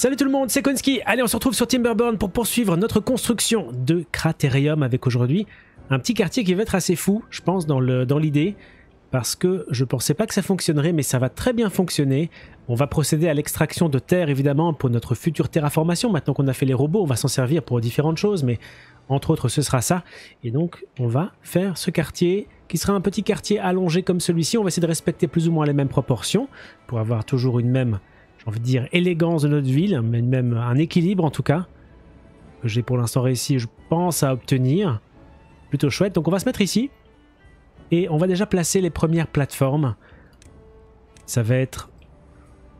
Salut tout le monde, c'est Konski. Allez, on se retrouve sur Timberburn pour poursuivre notre construction de Cratérium avec aujourd'hui un petit quartier qui va être assez fou, je pense, dans l'idée. Parce que je pensais pas que ça fonctionnerait, mais ça va très bien fonctionner. On va procéder à l'extraction de terre, évidemment, pour notre future terraformation. Maintenant qu'on a fait les robots, on va s'en servir pour différentes choses, mais entre autres, ce sera ça. Et donc, on va faire ce quartier qui sera un petit quartier allongé comme celui-ci. On va essayer de respecter plus ou moins les mêmes proportions pour avoir toujours une même, j'ai envie de dire, élégance de notre ville, mais même un équilibre en tout cas, que j'ai pour l'instant réussi, je pense, à obtenir. Plutôt chouette. Donc, on va se mettre ici. Et on va déjà placer les premières plateformes. Ça va être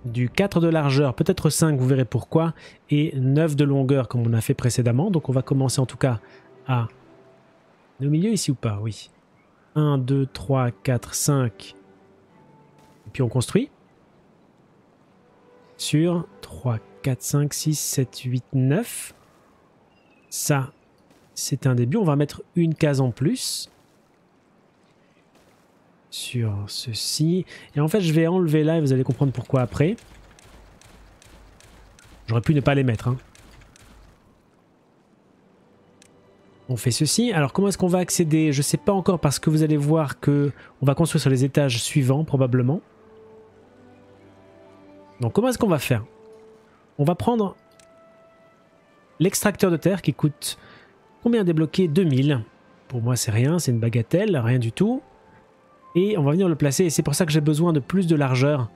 du 4 de largeur, peut-être 5, vous verrez pourquoi, et 9 de longueur comme on a fait précédemment. Donc on va commencer en tout cas à... Au milieu ici ou pas? Oui. 1, 2, 3, 4, 5. Et puis on construit. Sur 3, 4, 5, 6, 7, 8, 9. Ça, c'est un début. On va mettre une case en plus sur ceci. Et en fait, je vais enlever là et vous allez comprendre pourquoi après. J'aurais pu ne pas les mettre. Hein. On fait ceci. Alors comment est-ce qu'on va accéder? Je sais pas encore parce que vous allez voir que on va construire sur les étages suivants probablement. Donc comment est-ce qu'on va faire? On va prendre l'extracteur de terre qui coûte combien débloquer? 2000. Pour moi c'est rien, c'est une bagatelle, rien du tout. Et on va venir le placer. Et c'est pour ça que j'ai besoin de plus de largeur.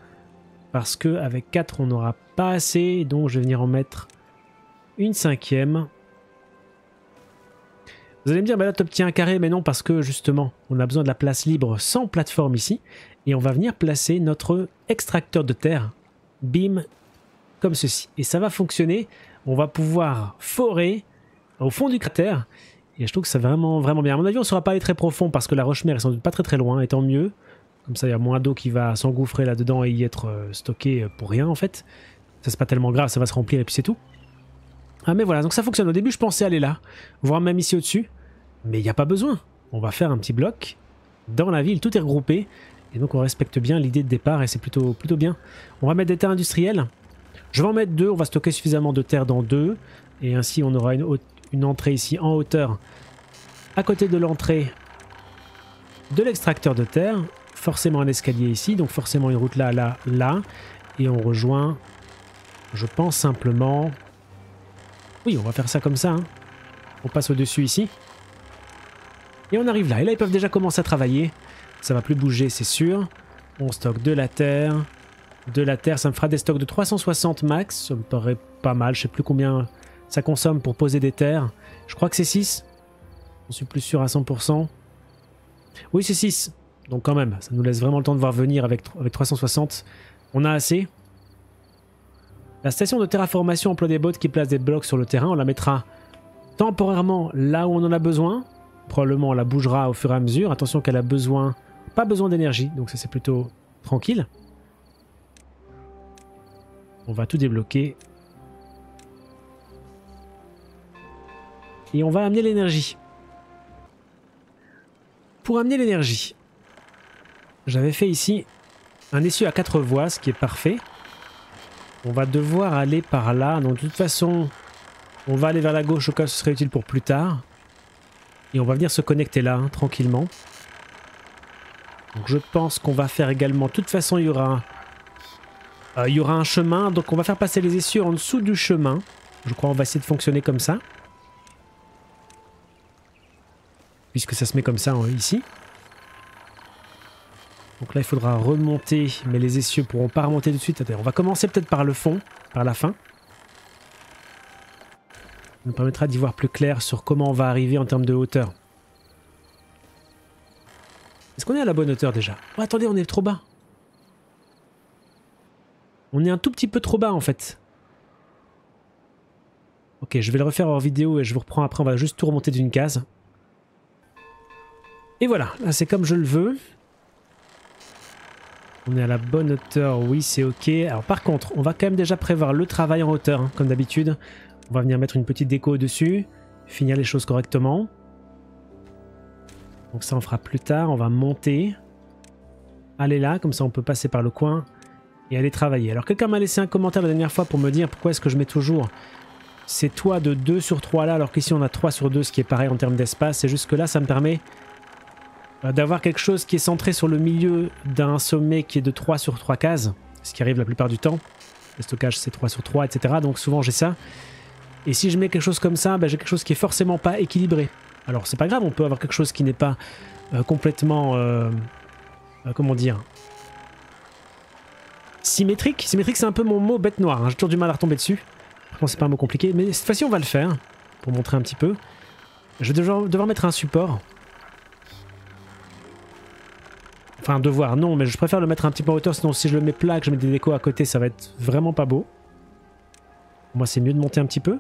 Parce qu'avec 4, on n'aura pas assez. Donc je vais venir en mettre une cinquième. Vous allez me dire, bah là, tu obtiens un carré. Mais non, parce que justement, on a besoin de la place libre sans plateforme ici. Et on va venir placer notre extracteur de terre. Bim, comme ceci. Et ça va fonctionner. On va pouvoir forer au fond du cratère. Et je trouve que c'est vraiment, vraiment bien. À mon avis, on ne saura pas aller très profond parce que la roche-mère est sans doute pas très très loin, et tant mieux. Comme ça, il y a moins d'eau qui va s'engouffrer là-dedans et y être euh, stocké pour rien en fait. Ça, c'est pas tellement grave, ça va se remplir et puis c'est tout. Ah, mais voilà, donc ça fonctionne. Au début, je pensais aller là, voire même ici au-dessus. Mais il n'y a pas besoin. On va faire un petit bloc. Dans la ville, tout est regroupé. Et donc, on respecte bien l'idée de départ et c'est plutôt, plutôt bien. On va mettre des terres industrielles. Je vais en mettre deux. On va stocker suffisamment de terre dans deux. Et ainsi, on aura une, entrée ici en hauteur à côté de l'entrée de l'extracteur de terre. Forcément un escalier ici, donc forcément une route là, là, là. Et on rejoint, je pense simplement... Oui, on va faire ça comme ça. Hein. On passe au-dessus ici. Et on arrive là. Et là, ils peuvent déjà commencer à travailler. Ça va plus bouger, c'est sûr. On stocke de la terre. De la terre, ça me fera des stocks de 360 max. Ça me paraît pas mal. Je sais plus combien ça consomme pour poser des terres. Je crois que c'est 6. Je suis plus sûr à 100%. Oui, c'est 6. Donc quand même, ça nous laisse vraiment le temps de voir venir avec, avec 360. On a assez. La station de terraformation emploie des bots qui placent des blocs sur le terrain. On la mettra temporairement là où on en a besoin. Probablement on la bougera au fur et à mesure. Attention qu'elle a besoin... Pas besoin d'énergie, donc ça c'est plutôt tranquille. On va tout débloquer Et on va amener l'énergie. Pour amener l'énergie, j'avais fait ici un essieu à quatre voies, ce qui est parfait. On va devoir aller par là. Donc de toute façon, on va aller vers la gauche au cas où ce serait utile pour plus tard. Et on va venir se connecter là, hein, tranquillement. Donc je pense qu'on va faire également... De toute façon, il y aura... Euh, il y aura un chemin, donc on va faire passer les essieux en dessous du chemin. Je crois qu'on va essayer de fonctionner comme ça. puisque ça se met comme ça hein, ici. Donc là, il faudra remonter, mais les essieux pourront pas remonter tout de suite. on va commencer peut-être par le fond, par la fin. Ça nous permettra d'y voir plus clair sur comment on va arriver en termes de hauteur. Est-ce qu'on est à la bonne hauteur déjà? Oh, Attendez, on est trop bas. On est un tout petit peu trop bas en fait. Ok, je vais le refaire hors vidéo et je vous reprends après. On va juste tout remonter d'une case. Et voilà, là c'est comme je le veux. On est à la bonne hauteur, oui c'est ok. Alors par contre, on va quand même déjà prévoir le travail en hauteur, hein, comme d'habitude. On va venir mettre une petite déco au-dessus, finir les choses correctement. Donc ça on fera plus tard, on va monter. Aller là, comme ça on peut passer par le coin. et aller travailler. Alors quelqu'un m'a laissé un commentaire la dernière fois pour me dire pourquoi est-ce que je mets toujours ces toits de 2 sur 3 là, alors qu'ici on a 3 sur 2, ce qui est pareil en termes d'espace. C'est juste que là, ça me permet euh, d'avoir quelque chose qui est centré sur le milieu d'un sommet qui est de 3 sur 3 cases, ce qui arrive la plupart du temps. Le stockage c'est 3 sur 3, etc. Donc souvent j'ai ça. Et si je mets quelque chose comme ça, ben, j'ai quelque chose qui est forcément pas équilibré. Alors c'est pas grave, on peut avoir quelque chose qui n'est pas euh, complètement... Euh, comment dire Symétrique. Symétrique c'est un peu mon mot bête noire, hein. j'ai toujours du mal à retomber dessus. Franchement c'est pas un mot compliqué, mais cette fois-ci on va le faire, pour montrer un petit peu. Je vais devoir, devoir mettre un support. Enfin, devoir, non, mais je préfère le mettre un petit peu en hauteur, sinon si je le mets plat, que je mets des décos à côté, ça va être vraiment pas beau. Moi, c'est mieux de monter un petit peu.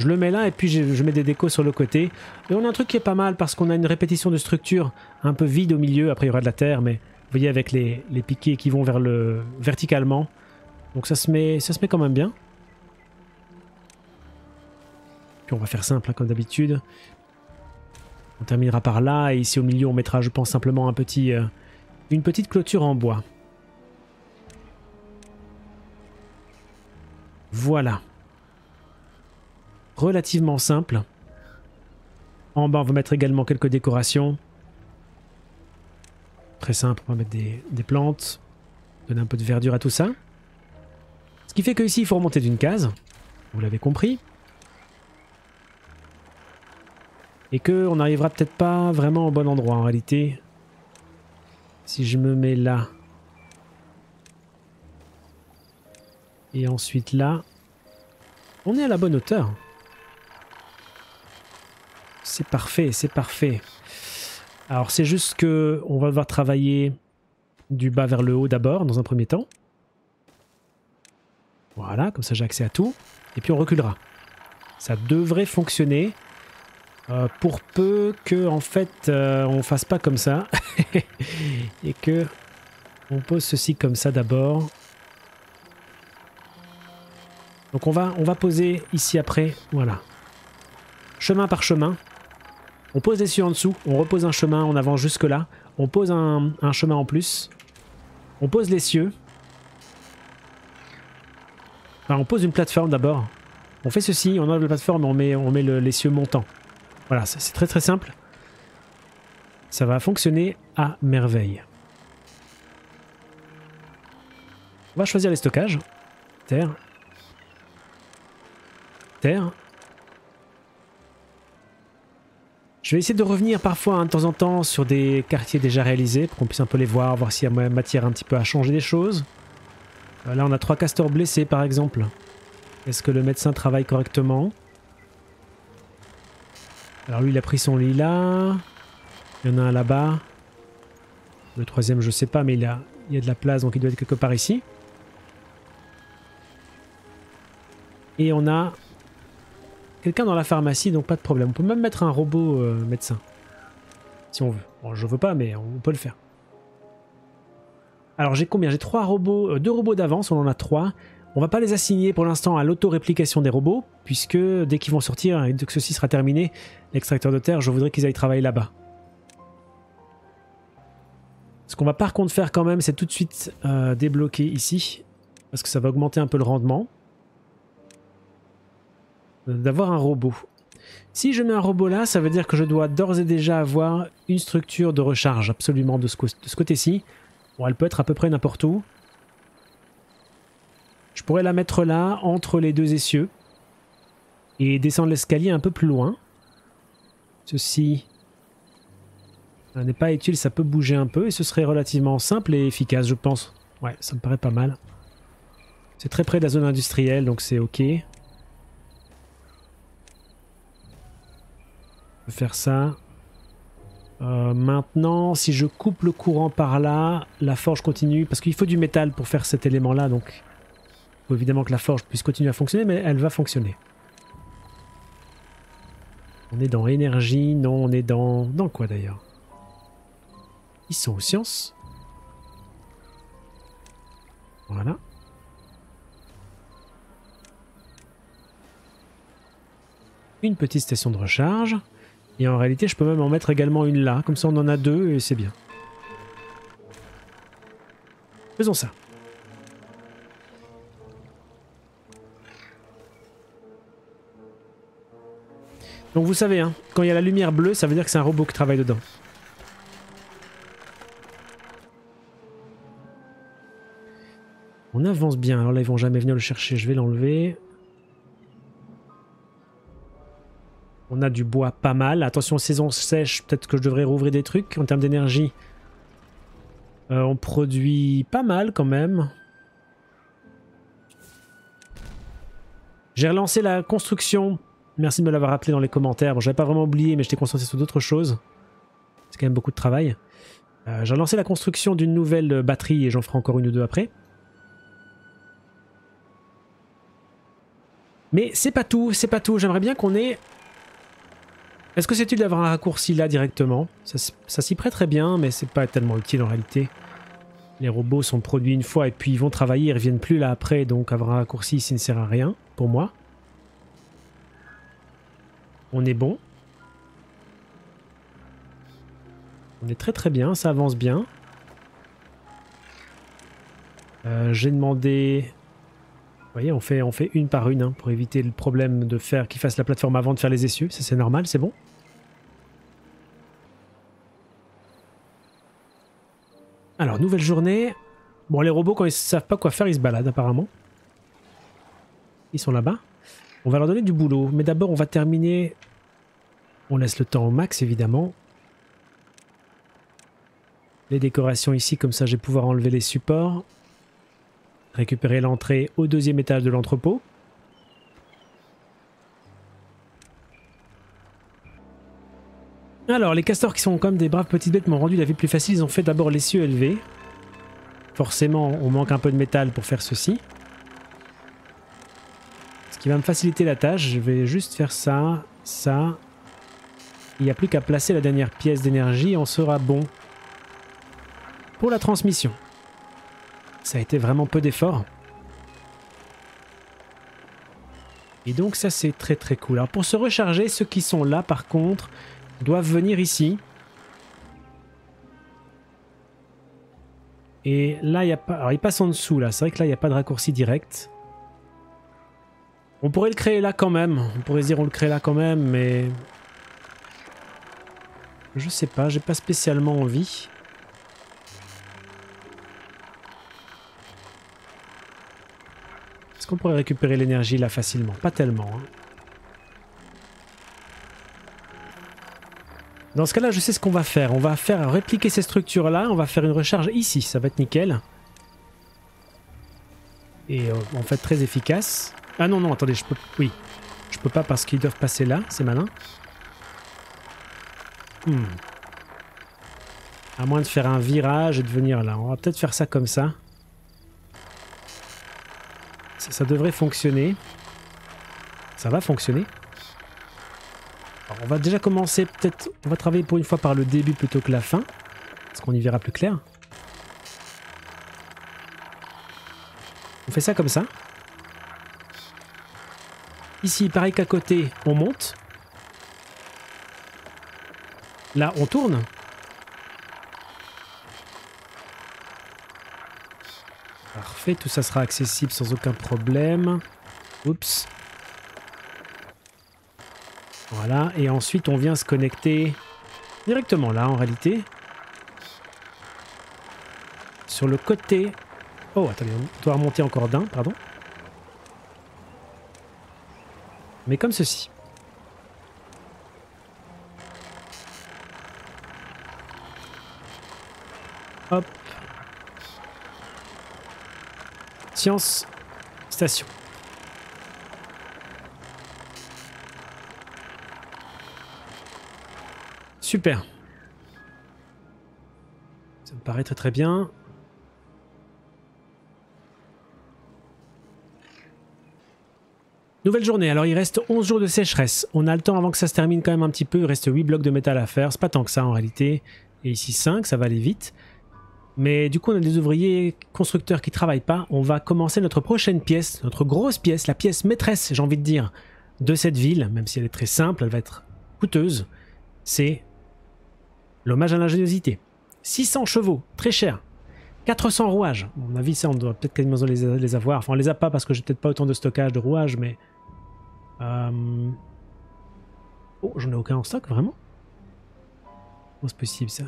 Je le mets là et puis je, mets des décos sur le côté. Et on a un truc qui est pas mal parce qu'on a une répétition de structure un peu vide au milieu. Après, il y aura de la terre, mais vous voyez avec les, piquets qui vont vers le verticalement. Donc ça se met, ça se met quand même bien. Puis on va faire simple, hein, comme d'habitude. On terminera par là, et ici au milieu on mettra je pense simplement un petit, euh, une petite clôture en bois. Voilà. Relativement simple. En bas on va mettre également quelques décorations. Très simple, on va mettre des, plantes. Donner un peu de verdure à tout ça. Ce qui fait que ici il faut remonter d'une case. Vous l'avez compris. Et que on n'arrivera peut-être pas vraiment au bon endroit en réalité. Si je me mets là. Et ensuite là. On est à la bonne hauteur. C'est parfait, c'est parfait. Alors c'est juste que on va devoir travailler du bas vers le haut d'abord, dans un premier temps. Voilà, comme ça j'ai accès à tout. Et puis on reculera. Ça devrait fonctionner. Euh, pour peu que en fait euh, on fasse pas comme ça et que on pose ceci comme ça d'abord. Donc on va on va poser ici après, voilà. Chemin par chemin. On pose des cieux en dessous, on repose un chemin, on avance jusque là. On pose un, chemin en plus. On pose les cieux. On pose une plateforme d'abord. On fait ceci, on enlève la plateforme, on met, on met les cieux montants. Voilà, c'est très très simple. Ça va fonctionner à merveille. On va choisir les stockages. Terre. Terre. Je vais essayer de revenir parfois hein, de temps en temps sur des quartiers déjà réalisés pour qu'on puisse un peu les voir, voir s'il y a matière un petit peu à changer des choses. Euh, là on a trois castors blessés par exemple. Est-ce que le médecin travaille correctement? Alors lui, il a pris son lit là. Il y en a un là-bas. Le troisième, je sais pas, mais il, a, il y a de la place, donc il doit être quelque part ici. Et on a quelqu'un dans la pharmacie, donc pas de problème. On peut même mettre un robot euh, médecin. Si on veut. Bon, je veux pas, mais on peut le faire. Alors j'ai combien? J'ai trois robots, euh, deux robots d'avance, on en a trois. On va pas les assigner pour l'instant à l'auto-réplication des robots, puisque dès qu'ils vont sortir et que ceci sera terminé, l'extracteur de terre, je voudrais qu'ils aillent travailler là-bas. Ce qu'on va par contre faire quand même, c'est tout de suite euh, débloquer ici, parce que ça va augmenter un peu le rendement. D'avoir un robot. Si je mets un robot là, ça veut dire que je dois d'ores et déjà avoir une structure de recharge absolument de ce, côté-ci. Elle peut être à peu près n'importe où. Je pourrais la mettre là, entre les deux essieux. Et descendre l'escalier un peu plus loin. Ceci n'est pas utile, ça peut bouger un peu. Et ce serait relativement simple et efficace, je pense. Ouais, ça me paraît pas mal. C'est très près de la zone industrielle, donc c'est ok. Faire ça. Euh, maintenant, si je coupe le courant par là, la forge continue. Parce qu'il faut du métal pour faire cet élément-là, donc faut évidemment que la forge puisse continuer à fonctionner, mais elle va fonctionner. On est dans énergie, non, on est dans... Dans quoi d'ailleurs? Ils sont aux sciences. Voilà. Une petite station de recharge. Et en réalité, je peux même en mettre également une là. Comme ça, on en a deux et c'est bien. Faisons ça. Donc vous savez, hein, quand il y a la lumière bleue, ça veut dire que c'est un robot qui travaille dedans. On avance bien. Alors là, ils vont jamais venir le chercher. Je vais l'enlever. On a du bois pas mal. Attention, saison sèche, peut-être que je devrais rouvrir des trucs. En termes d'énergie, euh, on produit pas mal quand même. J'ai relancé la construction. Merci de me l'avoir rappelé dans les commentaires. Bon, j'avais pas vraiment oublié, mais j'étais concentré sur d'autres choses. C'est quand même beaucoup de travail. Euh, j'ai relancé la construction d'une nouvelle batterie et j'en ferai encore une ou deux après. Mais c'est pas tout, c'est pas tout. J'aimerais bien qu'on ait... Est-ce que c'est utile d'avoir un raccourci là directement? Ça, s'y prête très bien, mais c'est pas tellement utile en réalité. Les robots sont produits une fois et puis ils vont travailler, ils reviennent plus là après, donc avoir un raccourci ici ne sert à rien, pour moi. On est bon. On est très très bien, ça avance bien. Euh, j'ai demandé vous voyez, on fait, on fait une par une hein, pour éviter le problème de faire qu'il fasse la plateforme avant de faire les essieux. Ça, c'est normal, c'est bon? Alors, nouvelle journée. Bon, les robots, quand ils savent pas quoi faire, ils se baladent apparemment. Ils sont là-bas. On va leur donner du boulot. Mais d'abord, on va terminer... On laisse le temps au max, évidemment. Les décorations ici, comme ça, je vais pouvoir enlever les supports. Récupérer l'entrée au deuxième étage de l'entrepôt. Alors, les castors qui sont comme des braves petites bêtes m'ont rendu la vie plus facile. Ils ont fait d'abord l'essieu élevé. Forcément, on manque un peu de métal pour faire ceci. Ce qui va me faciliter la tâche. Je vais juste faire ça, ça. Il n'y a plus qu'à placer la dernière pièce d'énergie. On sera bon pour la transmission. Ça a été vraiment peu d'efforts. Et donc ça c'est très très cool. Alors pour se recharger, ceux qui sont là par contre doivent venir ici. Et là, il y a pas... Alors, il passe en dessous, là. C'est vrai que là, il n'y a pas de raccourci direct. On pourrait le créer là quand même. On pourrait se dire on le crée là quand même, mais... Je sais pas, j'ai pas spécialement envie. qu'on pourrait récupérer l'énergie là facilement? Pas tellement. Hein. Dans ce cas-là, je sais ce qu'on va faire. On va faire répliquer ces structures-là. On va faire une recharge ici. Ça va être nickel. Et euh, en fait, très efficace. Ah non, non, attendez, je peux... Oui. Je peux pas parce qu'ils doivent passer là. C'est malin. Hmm. À moins de faire un virage et de venir là. On va peut-être faire ça comme ça. Ça, devrait fonctionner. Ça va fonctionner. On va déjà commencer peut-être... On va travailler pour une fois par le début plutôt que la fin. Parce qu'on y verra plus clair. On fait ça comme ça. Ici, pareil qu'à côté, on monte. Là, on tourne. Parfait, tout ça sera accessible sans aucun problème. Oups. Voilà, et ensuite on vient se connecter directement là en réalité. Sur le côté... Oh, attendez, on doit remonter encore d'un, pardon. Mais comme ceci. Hop. Science Station. Super. Ça me paraît très très bien. Nouvelle journée, alors il reste 11 jours de sécheresse. On a le temps avant que ça se termine quand même un petit peu. Il reste 8 blocs de métal à faire. C'est pas tant que ça en réalité. Et ici 5, ça va aller vite. Mais du coup, on a des ouvriers constructeurs qui travaillent pas. On va commencer notre prochaine pièce, notre grosse pièce, la pièce maîtresse, j'ai envie de dire, de cette ville, même si elle est très simple, elle va être coûteuse. C'est l'hommage à l'ingéniosité. 600 chevaux, très cher. 400 rouages. On a vu ça, on doit peut-être quasiment les, les, avoir. Enfin, on les a pas parce que j'ai peut-être pas autant de stockage de rouages, mais... Euh, Oh, j'en ai aucun en stock, vraiment? Comment c'est possible ça?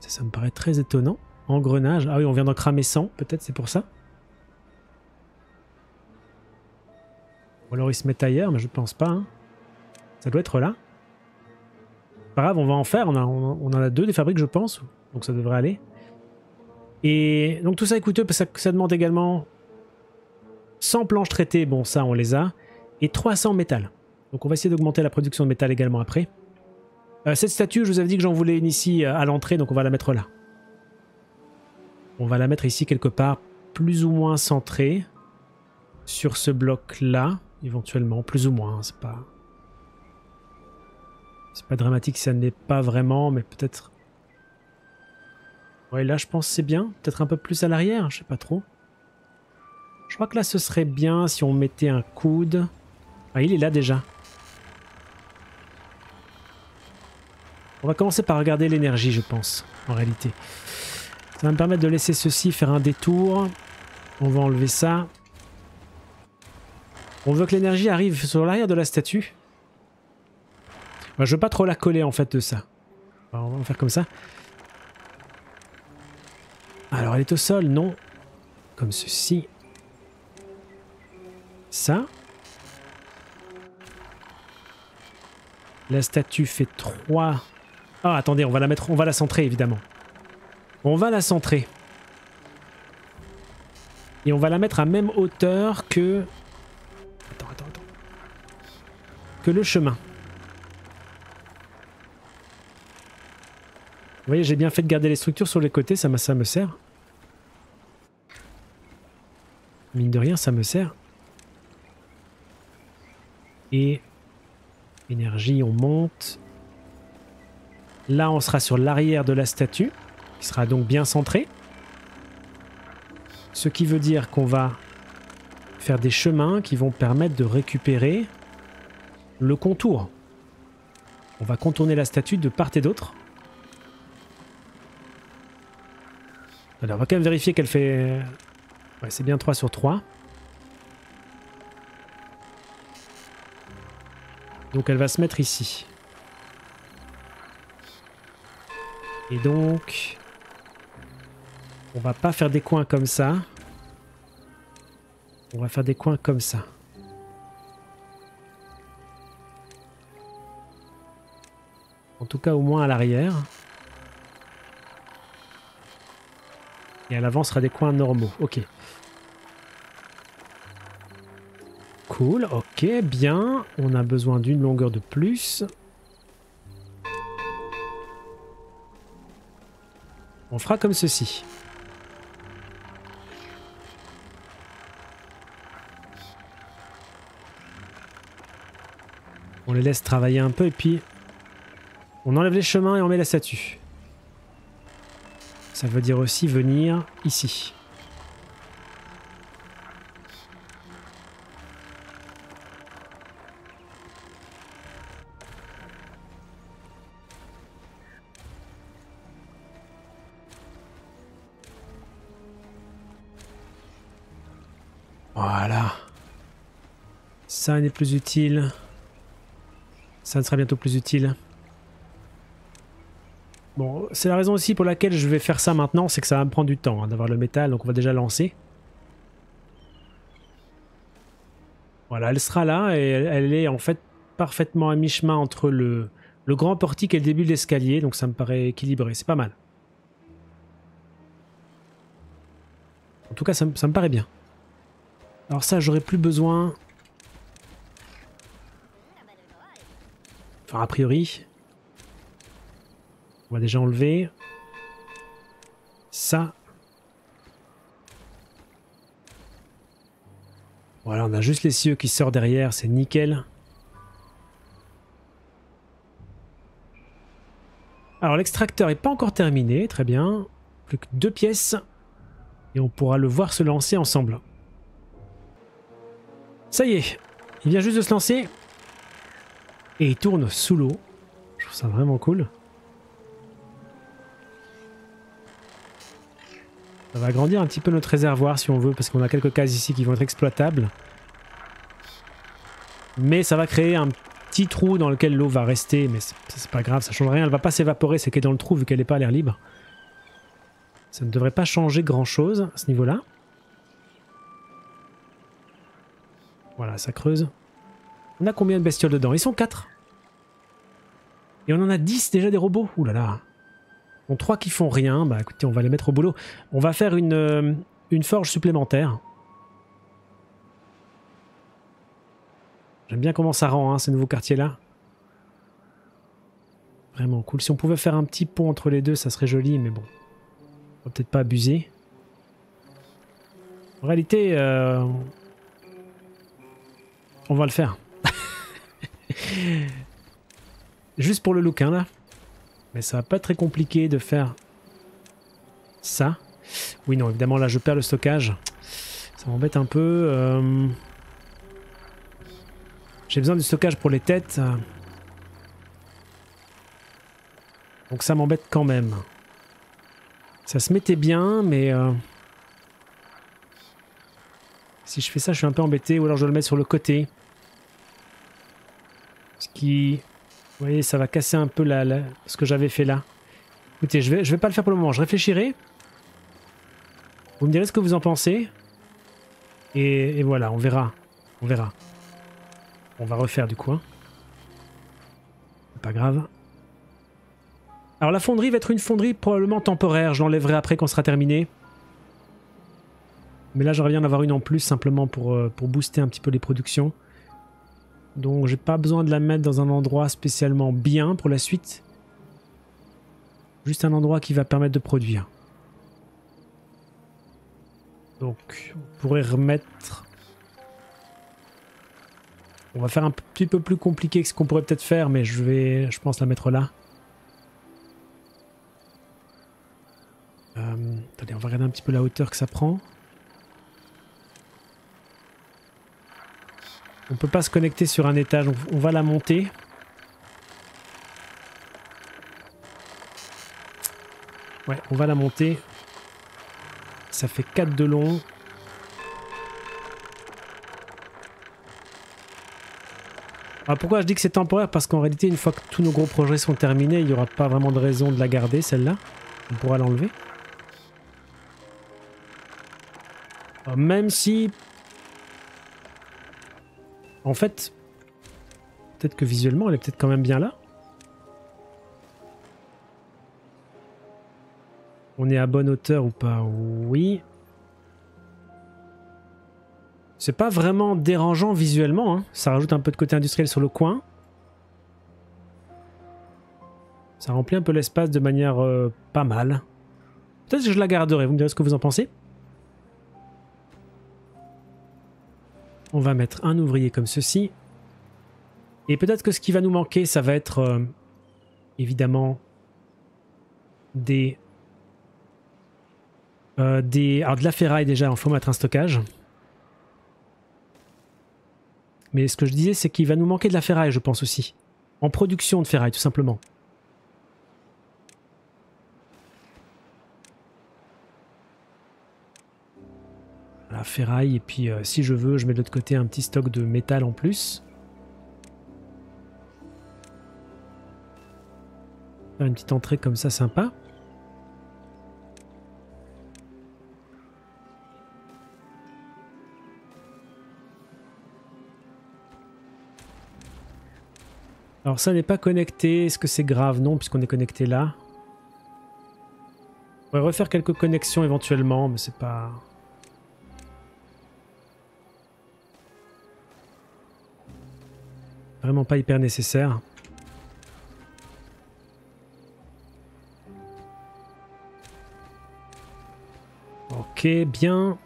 Ça, ça me paraît très étonnant. Engrenage. Ah oui, on vient d'en cramer 100, peut-être c'est pour ça. Ou alors ils se mettent ailleurs, mais je pense pas. hein. Ça doit être là. Pas grave, on va en faire. On, en a deux des fabriques, je pense. Donc ça devrait aller. Et donc tout ça est coûteux parce que ça, ça demande également 100 planches traitées. Bon, ça, on les a. Et 300 métal. Donc on va essayer d'augmenter la production de métal également après. Euh, cette statue, je vous avais dit que j'en voulais une ici euh, à l'entrée, donc on va la mettre là. On va la mettre ici quelque part, plus ou moins centrée sur ce bloc-là, éventuellement, plus ou moins. hein, c'est pas, c'est pas dramatique, ça n'est pas vraiment, mais peut-être. Ouais, là, je pense c'est bien. Peut-être un peu plus à l'arrière, je sais pas trop. Je crois que là, ce serait bien si on mettait un coude. Ah, il est là déjà. On va commencer par regarder l'énergie, je pense, en réalité. Ça va me permettre de laisser ceci faire un détour. On va enlever ça. On veut que l'énergie arrive sur l'arrière de la statue. Je veux pas trop la coller en fait de ça. On va faire comme ça. Alors, elle est au sol, non. Comme ceci. Ça. La statue fait 3. Ah, attendez, on va la mettre, on va la centrer évidemment. On va la centrer. Et on va la mettre à même hauteur que. Attends, attends, attends. Que le chemin. Vous voyez, j'ai bien fait de garder les structures sur les côtés, ça, me sert. Mine de rien, ça me sert. Et énergie, on monte. Là, on sera sur l'arrière de la statue, qui sera donc bien centrée. Ce qui veut dire qu'on va faire des chemins qui vont permettre de récupérer le contour. On va contourner la statue de part et d'autre. Alors, on va quand même vérifier qu'elle fait... Ouais, c'est bien 3 sur 3. Donc elle va se mettre ici. Et donc... On va pas faire des coins comme ça. On va faire des coins comme ça. En tout cas au moins à l'arrière. Et à l'avant sera des coins normaux. Ok. Cool, ok, bien. On a besoin d'une longueur de plus. On fera comme ceci. On les laisse travailler un peu et puis on enlève les chemins et on met la statue. Ça veut dire aussi venir ici. Voilà. Ça n'est plus utile. Ça ne sera bientôt plus utile. Bon, c'est la raison aussi pour laquelle je vais faire ça maintenant, c'est que ça va me prendre du temps hein, d'avoir le métal, donc on va déjà lancer. Voilà, elle sera là et elle, est en fait parfaitement à mi-chemin entre le, grand portique et le début de l'escalier, donc ça me paraît équilibré, c'est pas mal. En tout cas, ça, ça me paraît bien. Alors ça, j'aurais plus besoin... Enfin, a priori... On va déjà enlever ça. Voilà, on a juste les cieux qui sortent derrière, c'est nickel. Alors l'extracteur est pas encore terminé, très bien. Plus que deux pièces. Et on pourra le voir se lancer ensemble. Ça y est, il vient juste de se lancer. Et il tourne sous l'eau. Je trouve ça vraiment cool. Ça va agrandir un petit peu notre réservoir si on veut, parce qu'on a quelques cases ici qui vont être exploitables. Mais ça va créer un petit trou dans lequel l'eau va rester, mais c'est pas grave, ça change rien. Elle va pas s'évaporer, c'est qu'elle est dans le trou vu qu'elle n'est pas à l'air libre. Ça ne devrait pas changer grand chose à ce niveau-là. Voilà, ça creuse. On a combien de bestioles dedans? Ils sont 4. Et on en a 10 déjà des robots. Ouh là là. 3 qui font rien. Bah écoutez, on va les mettre au boulot. On va faire une, euh, une forge supplémentaire. J'aime bien comment ça rend, hein, ces nouveaux quartiers-là. Vraiment cool. Si on pouvait faire un petit pont entre les deux, ça serait joli, mais bon. On va peut-être pas abuser. En réalité, euh, on va le faire. Juste pour le look, hein, là. Mais ça va pas très compliqué de faire ça. Oui, non, évidemment, là, je perds le stockage. Ça m'embête un peu. Euh... J'ai besoin du stockage pour les têtes. Donc ça m'embête quand même. Ça se mettait bien, mais... Euh, si je fais ça, je suis un peu embêté. Ou alors je le mets sur le côté. Ce qui... Vous voyez, ça va casser un peu ce que j'avais fait là. Écoutez, je vais, vais pas le faire pour le moment. Je réfléchirai. Vous me direz ce que vous en pensez. Et, voilà, on verra. On verra. On va refaire du coup. Pas grave. Alors la fonderie va être une fonderie probablement temporaire. Je l'enlèverai après quand sera terminé. Mais là j'aurais bien d'avoir une en plus simplement pour, euh, pour booster un petit peu les productions. Donc j'ai pas besoin de la mettre dans un endroit spécialement bien pour la suite. Juste un endroit qui va permettre de produire. Donc on pourrait remettre on va faire un petit peu plus compliqué que ce qu'on pourrait peut-être faire, mais je vais, je pense, la mettre là. Euh, attendez, on va regarder un petit peu la hauteur que ça prend. On peut pas se connecter sur un étage, on va la monter. Ouais, on va la monter. Ça fait 4 de long. Alors pourquoi je dis que c'est temporaire? Parce qu'en réalité, une fois que tous nos gros projets sont terminés, il n'y aura pas vraiment de raison de la garder, celle-là. On pourra l'enlever. Même si... En fait... Peut-être que visuellement, elle est peut-être quand même bien là. On est à bonne hauteur ou pas? Oui. C'est pas vraiment dérangeant visuellement, hein. ça rajoute un peu de côté industriel sur le coin. Ça remplit un peu l'espace de manière euh, pas mal. Peut-être que je la garderai, vous me direz ce que vous en pensez. On va mettre un ouvrier comme ceci. Et peut-être que ce qui va nous manquer, ça va être euh, évidemment. Euh, des... Alors de la ferraille déjà, il faut mettre un stockage. Mais ce que je disais, c'est qu'il va nous manquer de la ferraille, je pense aussi. En production de ferraille, tout simplement. Ferraille, et puis euh, si je veux, je mets de l'autre côté un petit stock de métal en plus. Une petite entrée comme ça, sympa. Alors ça n'est pas connecté, est-ce que c'est grave? Non, puisqu'on est connecté là. On pourrait refaire quelques connexions éventuellement, mais c'est pas... Vraiment pas hyper nécessaire. Ok, bien.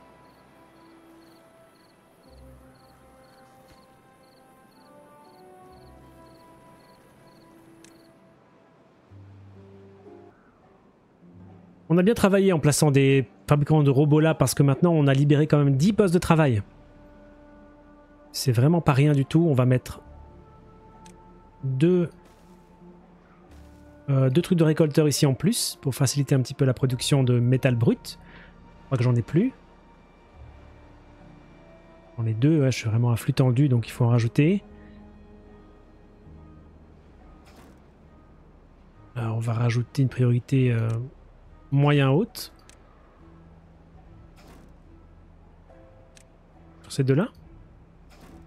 On a bien travaillé en plaçant des fabricants de robots là parce que maintenant on a libéré quand même 10 postes de travail. C'est vraiment pas rien du tout. On va mettre euh, deux, trucs de récolteur ici en plus pour faciliter un petit peu la production de métal brut. Je crois que j'en ai plus. J'en les deux, je suis vraiment à flux tendu, donc il faut en rajouter. Euh, on va rajouter une priorité euh, moyen-haute. Sur ces deux-là.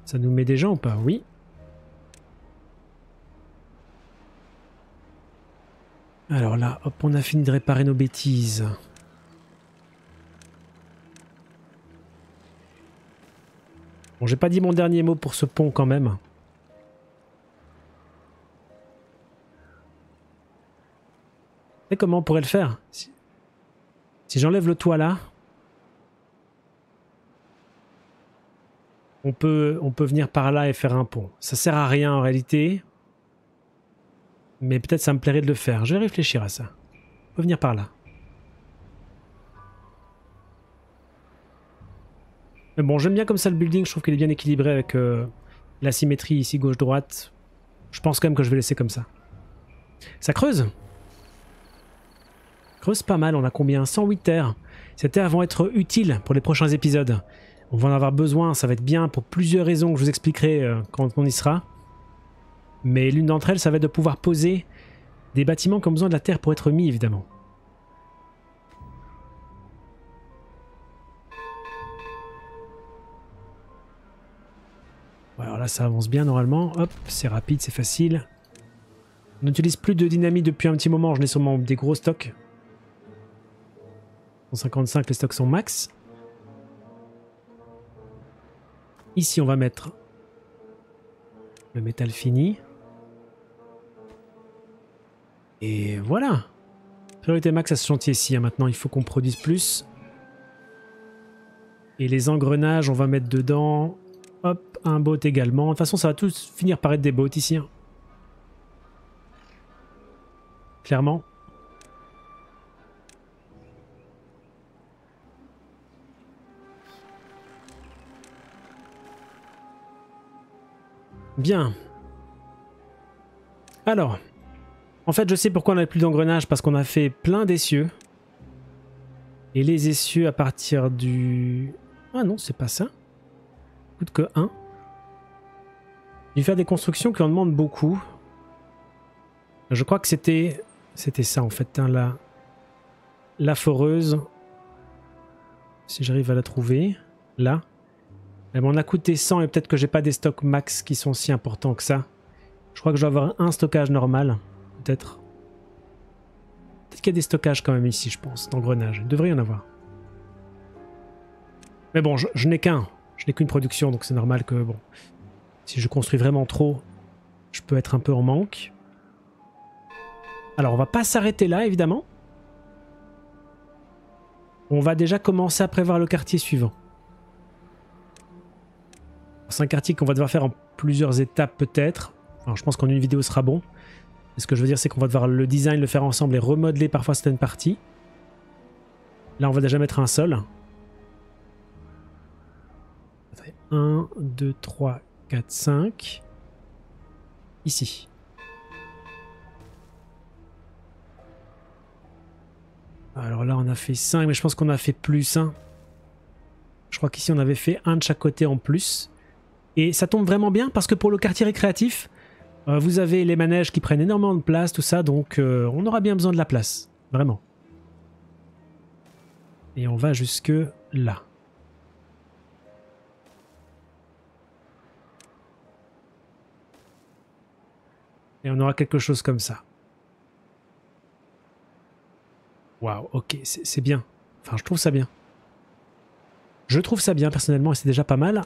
Ça nous met des gens ou pas? Oui. Alors là, hop, on a fini de réparer nos bêtises. Bon, j'ai pas dit mon dernier mot pour ce pont quand même. Et comment on pourrait le faire Si, j'enlève le toit là, on peut, on peut venir par là et faire un pont. Ça sert à rien en réalité. Mais peut-être ça me plairait de le faire. Je vais réfléchir à ça. On peut venir par là. Mais bon, j'aime bien comme ça le building. Je trouve qu'il est bien équilibré avec euh, la symétrie ici gauche-droite. Je pense quand même que je vais laisser comme ça. Ça creuse? Creuse pas mal. On a combien? 108 terres. Ces terres vont être utiles pour les prochains épisodes. On va en avoir besoin. Ça va être bien pour plusieurs raisons que je vous expliquerai euh, quand on y sera. Mais l'une d'entre elles, ça va être de pouvoir poser des bâtiments qui ont besoin de la terre pour être mis, évidemment. Alors là, ça avance bien normalement. Hop, c'est rapide, c'est facile. On n'utilise plus de dynamite depuis un petit moment. Je n'ai sûrement des gros stocks. 155, les stocks sont max. Ici, on va mettre le métal fini. Et voilà. Priorité max à ce chantier-ci. Hein. Maintenant, il faut qu'on produise plus. Et les engrenages, on va mettre dedans. Hop, un boat également. De toute façon, ça va tous finir par être des boats ici. Hein. Clairement. Bien. Alors, en fait, je sais pourquoi on n'a plus d'engrenage, parce qu'on a fait plein d'essieux. Et les essieux à partir du... Ah non, c'est pas ça. Coûte que 1. Il faire des constructions qui en demandent beaucoup. Je crois que c'était... C'était ça en fait, hein, la... la foreuse. Si j'arrive à la trouver. Là. Elle m'en a coûté 100 et peut-être que j'ai pas des stocks max qui sont si importants que ça. Je crois que je dois avoir un stockage normal peut-être. Peut-être qu'il y a des stockages quand même ici, je pense, d'engrenages. Il devrait y en avoir. Mais bon, je, n'ai qu'un. Je n'ai qu'une production, donc c'est normal que, bon, si je construis vraiment trop, je peux être un peu en manque. Alors, on va pas s'arrêter là, évidemment. On va déjà commencer à prévoir le quartier suivant. C'est un quartier qu'on va devoir faire en plusieurs étapes, peut-être. Alors, je pense qu'en une vidéo sera bon ce que je veux dire, c'est qu'on va devoir le design, le faire ensemble et remodeler parfois certaines parties. Là, on va déjà mettre un sol. 1, 2, 3, 4, 5. Ici. Alors là, on a fait 5, mais je pense qu'on a fait plus. Hein. Je crois qu'ici, on avait fait un de chaque côté en plus. Et ça tombe vraiment bien parce que pour le quartier récréatif, vous avez les manèges qui prennent énormément de place, tout ça, donc euh, on aura bien besoin de la place. Vraiment. Et on va jusque là. Et on aura quelque chose comme ça. Waouh, ok, c'est bien. Enfin, je trouve ça bien. Je trouve ça bien personnellement et c'est déjà pas mal.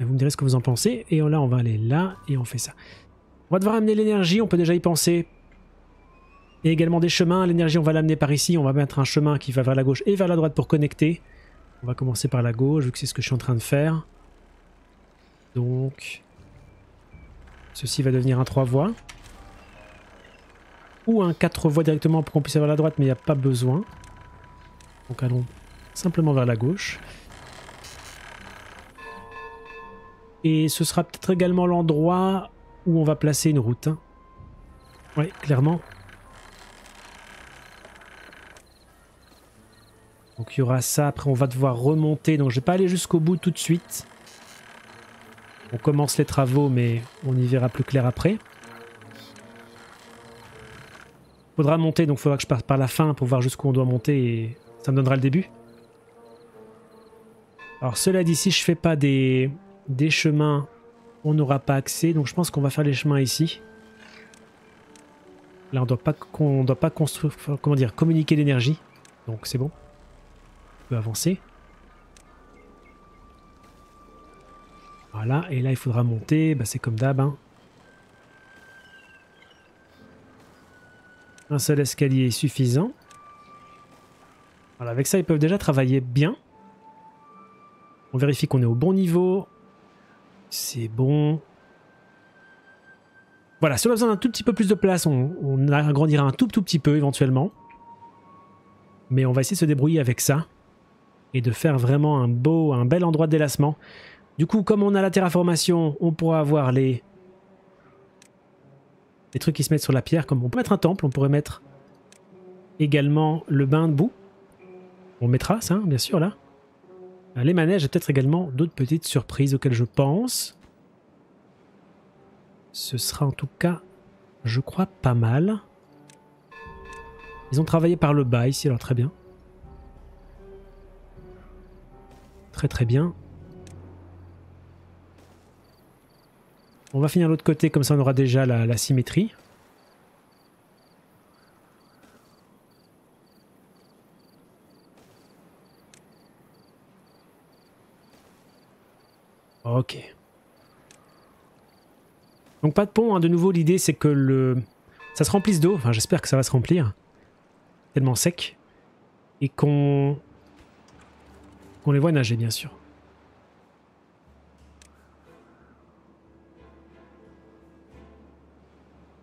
Vous me direz ce que vous en pensez. Et là, on va aller là et on fait ça. On va devoir amener l'énergie, on peut déjà y penser. Et également des chemins. L'énergie, on va l'amener par ici. On va mettre un chemin qui va vers la gauche et vers la droite pour connecter. On va commencer par la gauche, vu que c'est ce que je suis en train de faire. Donc... Ceci va devenir un 3 voies. Ou un 4 voies directement pour qu'on puisse aller vers la droite, mais il n'y a pas besoin. Donc allons simplement vers la gauche. Et ce sera peut-être également l'endroit où on va placer une route. Hein. Oui, clairement. Donc il y aura ça, après on va devoir remonter, donc je vais pas aller jusqu'au bout tout de suite. On commence les travaux, mais on y verra plus clair après. Faudra monter, donc faudra que je parte par la fin pour voir jusqu'où on doit monter et ça me donnera le début. Alors cela dit, si je fais pas des, des chemins, on n'aura pas accès. Donc je pense qu'on va faire les chemins ici. Là, on doit pas, doit pas construire, comment dire, communiquer l'énergie. Donc c'est bon. On peut avancer. Voilà, et là il faudra monter, bah, c'est comme d'hab. Hein. Un seul escalier est suffisant. Voilà, avec ça ils peuvent déjà travailler bien. On vérifie qu'on est au bon niveau. C'est bon. Voilà, si on a besoin d'un tout petit peu plus de place, on, agrandira un tout petit peu éventuellement. Mais on va essayer de se débrouiller avec ça. Et de faire vraiment un beau, un bel endroit de délassement. Du coup, comme on a la terraformation, on pourra avoir les... Les trucs qui se mettent sur la pierre. Comme on peut mettre un temple, on pourrait mettre également le bain de boue. On mettra ça, bien sûr, là. Euh, les manèges et peut-être également d'autres petites surprises auxquelles je pense. Ce sera en tout cas, je crois, pas mal. Ils ont travaillé par le bas ici, alors très bien. Très très bien. On va finir l'autre côté, comme ça on aura déjà la symétrie. Ok. Donc pas de pont, hein. de nouveau l'idée c'est que le... ça se remplisse d'eau, enfin j'espère que ça va se remplir, tellement sec, et qu'on les voit nager bien sûr.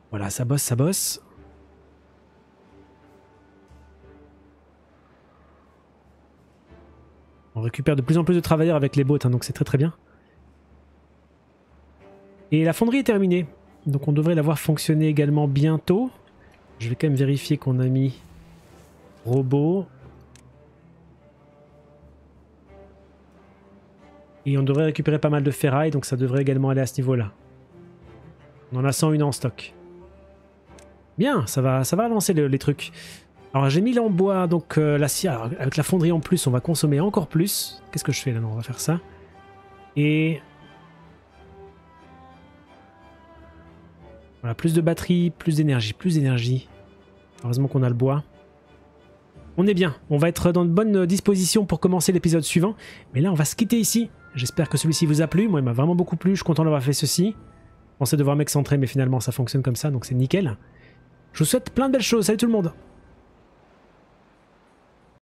Voilà, ça bosse, ça bosse. On récupère de plus en plus de travailleurs avec les bottes, hein, donc c'est très très bien. Et la fonderie est terminée. Donc on devrait la voir fonctionner également bientôt. Je vais quand même vérifier qu'on a mis robot. Et on devrait récupérer pas mal de ferraille, donc ça devrait également aller à ce niveau-là. On en a 101 en stock. Bien, ça va, ça va avancer les trucs. Alors j'ai mis en bois, donc euh, l'acier. Avec la fonderie en plus, on va consommer encore plus. Qu'est-ce que je fais là? Non, on va faire ça. Et Voilà, plus de batterie, plus d'énergie, plus d'énergie. Heureusement qu'on a le bois. On est bien, on va être dans de bonnes dispositions pour commencer l'épisode suivant. Mais là, on va se quitter ici. J'espère que celui-ci vous a plu. Moi, il m'a vraiment beaucoup plu. Je suis content d'avoir fait ceci. Je pensais devoir m'excentrer, mais finalement, ça fonctionne comme ça, donc c'est nickel. Je vous souhaite plein de belles choses. Salut tout le monde